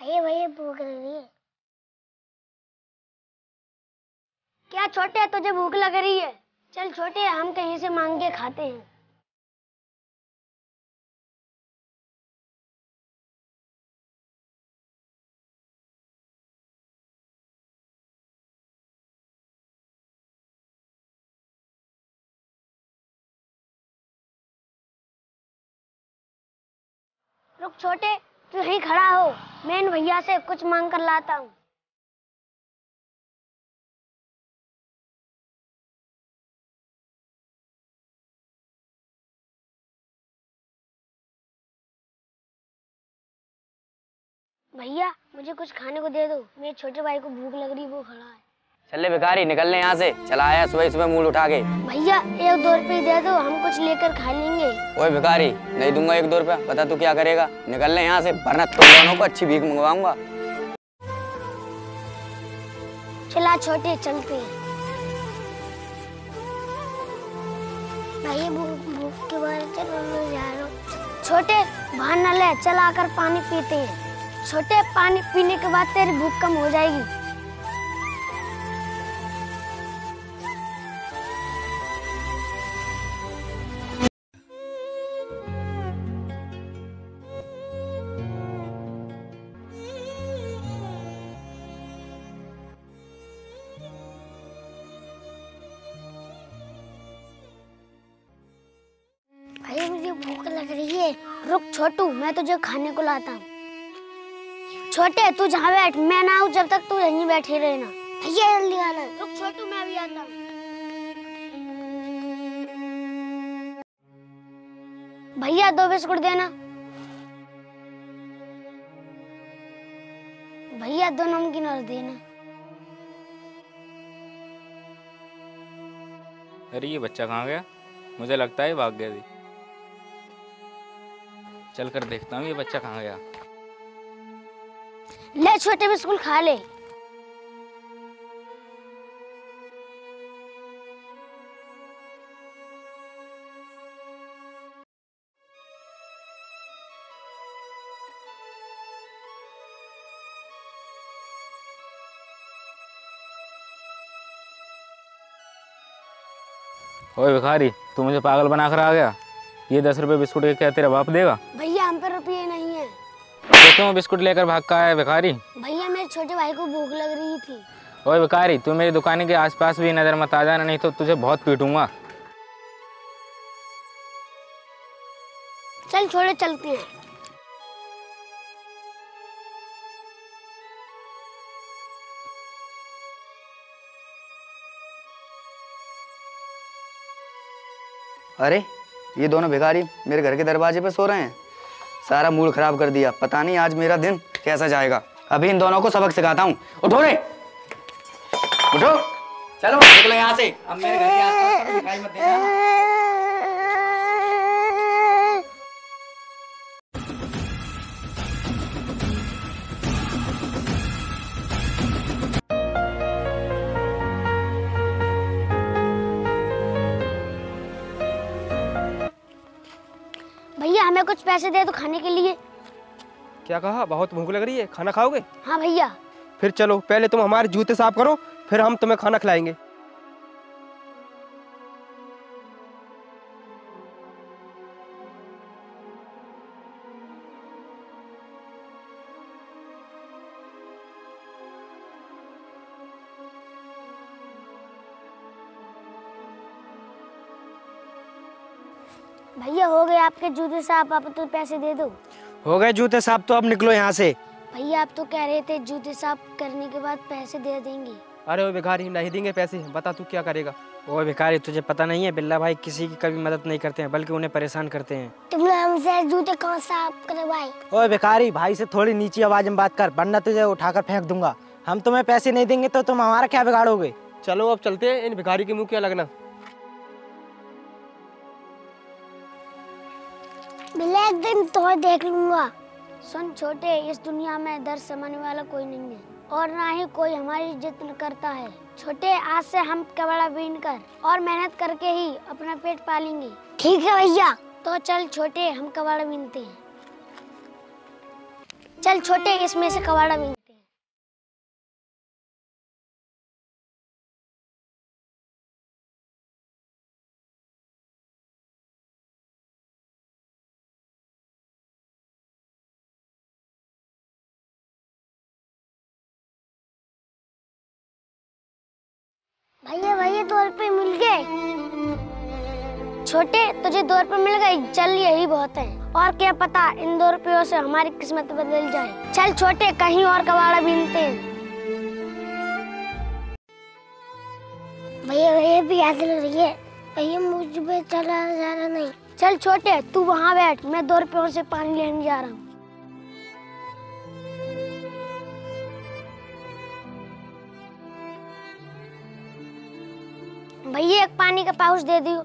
भैया भैया, भूख लग रही है। क्या छोटे तुझे भूख लग रही है? चल छोटे, हम कहीं से मांग के खाते हैं। रुक छोटे तू यहीं खड़ा हो। मैं इन भैया से कुछ मांग कर लाता हूँ। भैया, मुझे कुछ खाने को दे दो। मेरे छोटे भाई को भूख लग रही है वो खड़ा है। चल भिखारी निकल ले यहाँ से। चला आया सुबह सुबह मूड उठा के। भैया एक दो रुपये दे दो हम कुछ लेकर खा लेंगे। ओए भिखारी नहीं दूँगा एक दो रुपया। पता तू क्या करेगा? निकल ले यहाँ से वरना तुम दोनों को अच्छी भीख मंगवाऊँगा। चला छोटे चलते। भाई भूख भूख के बारे चलो जा रहा हूँ। छोटे बाहर न ले चल आकर पानी पीते हैं। छोटे पानी पीने के बाद तेरी भूख कम हो जाएगी। भूख लग रही है। रुक छोटू, मैं तुझे खाने को लाता हूँ। छोटे, तू जहाँ बैठ, मैं ना आऊँ जब तक तू यहीं बैठी रहना। भैया, जल्दी आना। रुक छोटू, मैं अभी आता हूँ। भैया, दो बिस्कुट देना। भैया, दो नमकीन और देना। अरे, ये बच्चा कहाँ गया? मुझे लगता है भाग गया थी चल कर देखता हूँ ये बच्चा कहाँ गया। ले छोटे बिस्कुट खा ले। ओए भिखारी तू मुझे पागल बनाकर आ गया? ये दस रुपये बिस्कुट के क्या तेरा बाप देगा? भैया हम पे रुपये नहीं है। तो क्यों बिस्कुट लेकर भाग का आया भिखारी। भैया मेरे छोटे भाई को भूख लग रही थी। ओए भिखारी तू मेरी दुकान के आसपास भी नज़र मत आ जाना नहीं तो तुझे बहुत पीटूँगा। चल छोड़े चलते हैं। अरे ये दोनों भिखारी मेरे घर के दरवाजे पे सो रहे हैं। सारा मूड खराब कर दिया। पता नहीं आज मेरा दिन कैसा जाएगा। अभी इन दोनों को सबक सिखाता हूँ। उठो रे। उठो। चलो, निकलो यहाँ से। अब मेरे घर के आसपास मत देना। हमें कुछ पैसे दे दो खाने के लिए। क्या कहा? बहुत भूख लग रही है। खाना खाओगे? हाँ भैया। फिर चलो पहले तुम हमारे जूते साफ़ करो फिर हम तुम्हें खाना खिलाएँगे। भैया हो गए आपके जूते साफ़ आप तो पैसे दे दो। हो गए जूते साहब तो अब निकलो यहाँ से। भैया आप तो कह रहे थे जूते साफ़ करने के बाद पैसे दे देंगे। अरे वो भिखारी नहीं देंगे पैसे बता तू क्या करेगा। वो भिखारी तुझे पता नहीं है बिल्ला भाई किसी की कभी मदद नहीं करते हैं बल्कि उन्हें परेशान करते हैं। तुमने हमसे जूते कौन साफ़ करवाए? ओए भिखारी भाई से थोड़ी नीची आवाज़ में बात कर वरना तुझे उठाकर फेंक दूँगा। हम तुम्हें पैसे नहीं देंगे तो तुम हमारा क्या बिगाड़ोगे? चलो अब चलते हैं इन भिखारी के मुँह क्या लगना? दिन तो देख लूँगा। सुन छोटे, इस दुनिया में दर्द समझने वाला कोई नहीं है, और ना ही कोई हमारी इज़्ज़त करता है। छोटे, आज से हम कबाड़ा बीन कर और मेहनत करके ही अपना पेट पालेंगे। ठीक है भैया? तो चल छोटे, हम कबाड़ा बीनते हैं। चल छोटे, इसमें से कबाड़ा बीनते भैया दो रुपए मिल गए। छोटे, तुझे दो रुपए मिल गए। चल, यही बहुत है। और क्या पता इन दो रुपयों से हमारी किस्मत बदल जाए। चल, छोटे, कहीं और कबाड़ा बीनते हैं। भैया भैया, भी याद लग रही है। भैया, मुझ चला जा रहा नहीं। चल, छोटे, तू वहाँ बैठ। मैं दो रुपयों से पानी लेने जा रहा हूँ। भैया एक पानी का पाउच दे दियो।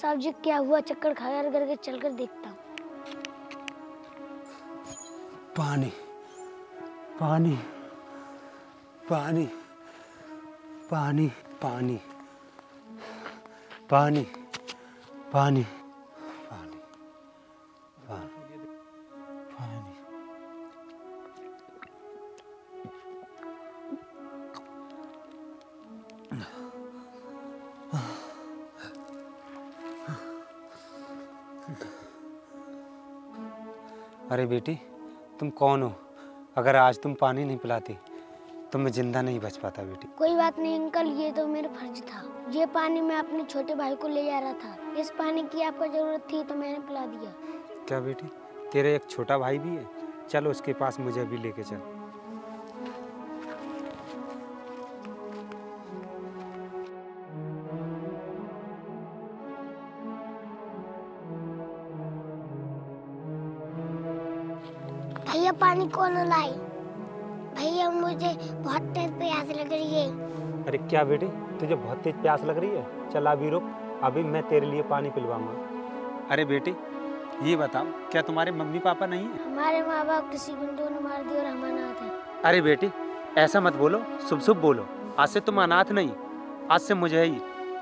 साहब जी, क्या हुआ? चक्कर खा करके चलकर देखता हूँ। पानी पानी पानी पानी पानी पानी पानी अरे बेटी तुम कौन हो? अगर आज तुम पानी नहीं पिलाती तो मैं ज़िंदा नहीं बच पाता बेटी। कोई बात नहीं अंकल ये तो मेरा फ़र्ज़ था। ये पानी मैं अपने छोटे भाई को ले जा रहा था। इस पानी की आपको ज़रूरत थी तो मैंने पिला दिया। क्या बेटी तेरे एक छोटा भाई भी है? चलो उसके पास मुझे भी लेके चल। कौन लाई भैया मुझे बहुत तेज प्यास लग रही है। अरे क्या बेटी तुझे बहुत तेज प्यास लग रही है? चल अभी रुक अभी मैं तेरे लिए पानी पिलवाऊँगा। अरे बेटी ये बताओ क्या तुम्हारे मम्मी पापा नहीं है? हमारे माँ बाप किसी गुंडों ने मार दिया और हम अनाथ हैं। अरे बेटी ऐसा मत बोलो शुभ शुभ बोलो। आज से तुम अनाथ नहीं आज से मुझे ही।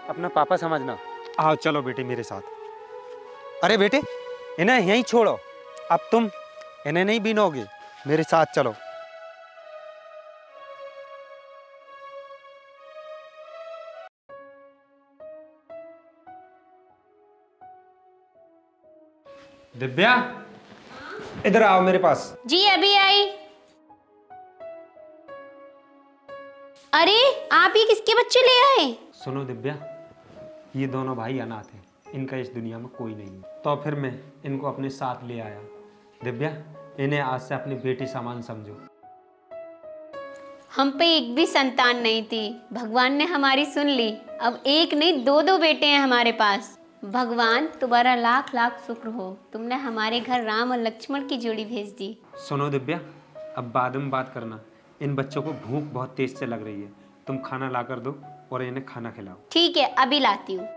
अपना पापा समझना। आओ चलो बेटी मेरे साथ। अरे बेटे इन्हें यहीं छोड़ो। अब तुम इन्हें नहीं बीनोगे। मेरे साथ चलो। दिव्या? इधर आओ मेरे पास। जी अभी आई। अरे आप ये किसके बच्चे ले आए? सुनो दिव्या ये दोनों भाई अनाथ हैं। इनका इस दुनिया में कोई नहीं है। तो फिर मैं इनको अपने साथ ले आया। दिव्या इन्हें आज से अपनी बेटी समान समझो। हम पे एक भी संतान नहीं थी। भगवान ने हमारी सुन ली। अब एक नहीं दो दो बेटे हैं हमारे पास। भगवान तुम्हारा लाख लाख शुक्र हो। तुमने हमारे घर राम और लक्ष्मण की जोड़ी भेज दी। सुनो दिव्या अब बाद में बात करना। इन बच्चों को भूख बहुत तेज से लग रही है। तुम खाना ला कर दो और इन्हें खाना खिलाओ। ठीक है अभी लाती हूँ।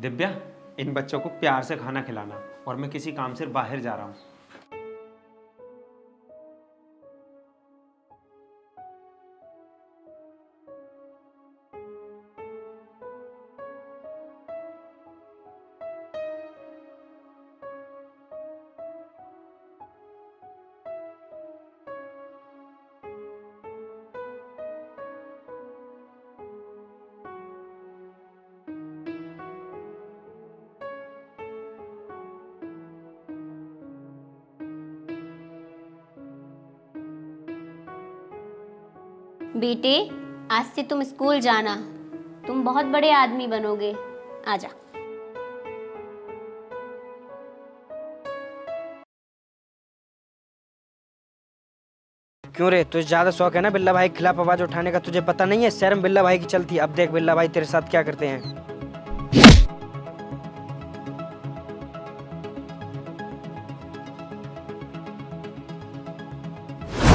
दिव्या इन बच्चों को प्यार से खाना खिलाना और मैं किसी काम से बाहर जा रहा हूँ। बेटे आज से तुम स्कूल जाना। तुम बहुत बड़े आदमी बनोगे। आजा। क्यों रे? तुझे ज़्यादा शौक है ना बिल्ला भाई के खिलाफ आवाज़ उठाने का? तुझे पता नहीं है शर्म बिल्ला भाई की चलती अब देख बिल्ला भाई तेरे साथ क्या करते हैं।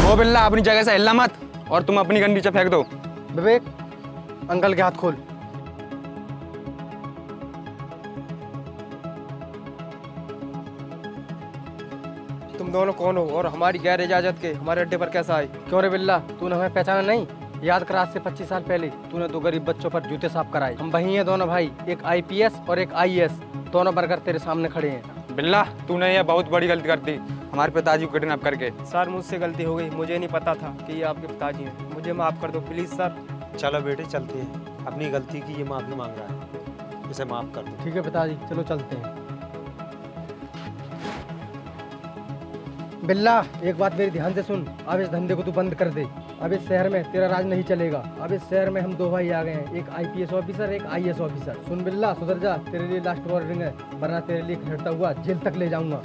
ओ बिल्ला अपनी जगह से हिलना मत। और तुम अपनी गन नीचे फेंक दो। विवेक अंकल के हाथ खोल। तुम दोनों कौन हो और हमारी गैर इजाज़त के हमारे अड्डे पर कैसा आए? क्यों रे बिल्ला? तूने हमें पहचाना नहीं? याद कर आज से 25 साल पहले तूने दो गरीब बच्चों पर जूते साफ़ कराए। हम वही हैं दोनों भाई एक आईपीएस और एक आईएएस दोनों वर्कर तेरे सामने खड़े हैं। बिल्ला तूने यह बहुत बड़ी गलती कर दी। हमारे पिताजी को किडनैप करके। सर मुझसे गलती हो गई। मुझे नहीं पता था कि ये आपके पिताजी हैं। मुझे माफ़ कर दो प्लीज़ सर चलो बेटे चलते हैं। अपनी गलती की ये माफ़ी मांग रहा है। इसे माफ़ कर दो। ठीक है पिताजी चलो चलते हैं। बिल्ला एक बात मेरी ध्यान से सुन। अब इस धंधे को तू बंद कर दे। अब इस शहर में तेरा राज नहीं चलेगा। अब इस शहर में हम दो भाई आ गए हैं। एक आईपीएस ऑफिसर एक आईएएस ऑफिसर सुन बिल्ला सुधर जा। तेरे लिए लास्ट वार्निंग है वरना तेरे लिए खड़ता हुआ जेल तक ले जाऊँगा।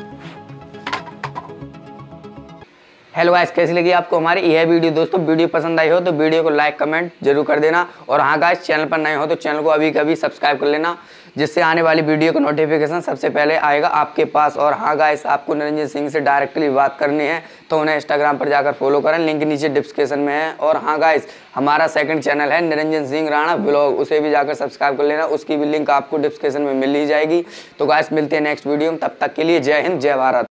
हेलो गाइस कैसी लगी आपको हमारी यह वीडियो दोस्तों वीडियो पसंद आई हो तो वीडियो को लाइक कमेंट ज़रूर कर देना। और हाँ गाइस चैनल पर नए हो तो चैनल को अभी कभी सब्सक्राइब कर लेना, जिससे आने वाली वीडियो का नोटिफिकेशन सबसे पहले आएगा आपके पास। और हाँ गाइस आपको निरंजन सिंह से डायरेक्टली बात करनी है तो उन्हें इंस्टाग्राम पर जाकर फॉलो करें। लिंक नीचे डिस्क्रिप्शन में है। और हाँ गाइस हमारा सेकंड चैनल है निरंजन सिंह राणा ब्लॉग उसे भी जाकर सब्सक्राइब कर लेना। उसकी भी लिंक आपको डिस्क्रिप्शन में मिल ही जाएगी। तो गाइस मिलते हैं नेक्स्ट वीडियो में। तब तक के लिए जय हिंद, जय भारत।